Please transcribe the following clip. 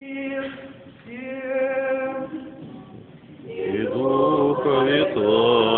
и Духа Твоего.